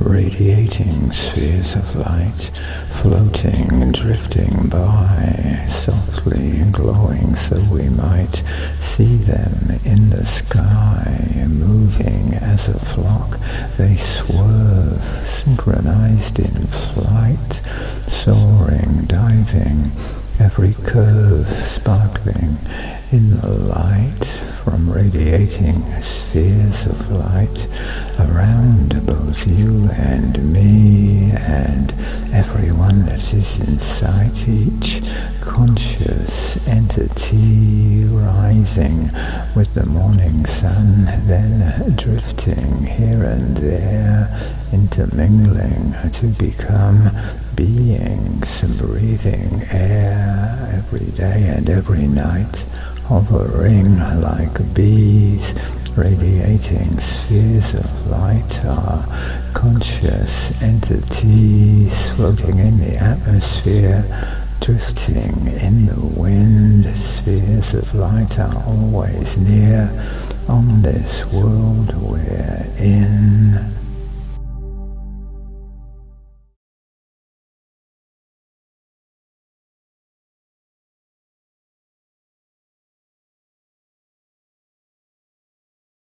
radiating spheres of light, floating, and drifting by, softly glowing so we might see them in the sky, moving as a flock. They swerve, synchronized in flight, soaring, diving, every curve sparkling in the light radiating spheres of light around both you and me and everyone that is inside each conscious entity rising with the morning sun, then drifting here and there, intermingling to become beings breathing air every day and every night, hovering like bees, radiating spheres of light are conscious entities floating in the atmosphere, drifting in the wind. Spheres of light are always near on this world.